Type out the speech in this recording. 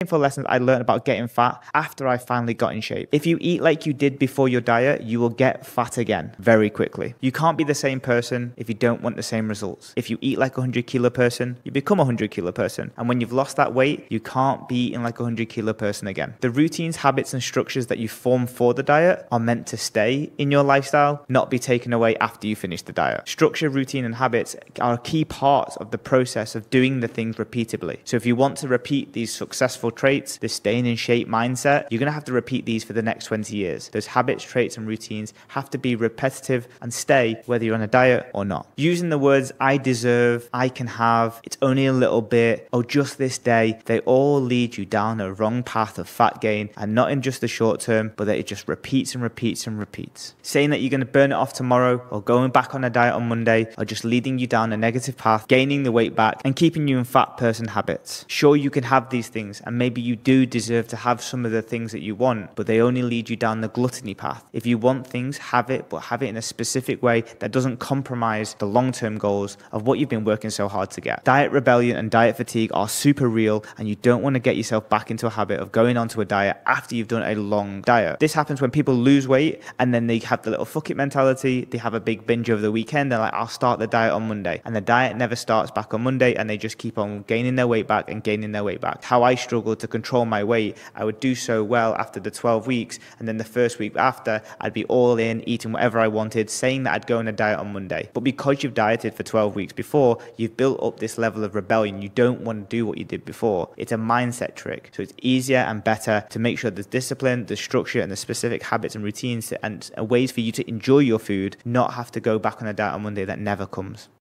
painful lessons I learned about getting fat after I finally got in shape. If you eat like you did before your diet, you will get fat again very quickly. You can't be the same person if you don't want the same results. If you eat like a 100 kilo person, you become a 100 kilo person. And when you've lost that weight, you can't be eating like a 100 kilo person again. The routines, habits, and structures that you form for the diet are meant to stay in your lifestyle, not be taken away after you finish the diet. Structure, routine, and habits are key parts of the process of doing the things repeatedly. So if you want to repeat these successful traits, this staying in shape mindset, you're going to have to repeat these for the next 20 years. Those habits, traits, and routines have to be repetitive and stay whether you're on a diet or not. Using the words I deserve, I can have, it's only a little bit, oh, just this day, they all lead you down a wrong path of fat gain and not in just the short term, but that it just repeats and repeats and repeats. Saying that you're going to burn it off tomorrow or going back on a diet on Monday are just leading you down a negative path, gaining the weight back and keeping you in fat person habits. Sure, you can have these things and maybe you do deserve to have some of the things that you want, but they only lead you down the gluttony path. If you want things, have it, but have it in a specific way that doesn't compromise the long term goals of what you've been working so hard to get. Diet rebellion and diet fatigue are super real, and you don't want to get yourself back into a habit of going onto a diet after you've done a long diet. This happens when people lose weight and then they have the little fuck it mentality, they have a big binge over the weekend, they're like, I'll start the diet on Monday. And the diet never starts back on Monday, and they just keep on gaining their weight back and gaining their weight back. How I struggle struggled to control my weight, I would do so well after the 12 weeks. And then the first week after, I'd be all in, eating whatever I wanted, saying that I'd go on a diet on Monday. But because you've dieted for 12 weeks before, you've built up this level of rebellion. You don't want to do what you did before. It's a mindset trick. So it's easier and better to make sure there's discipline, the structure, and the specific habits and routines and ways for you to enjoy your food, not have to go back on a diet on Monday that never comes.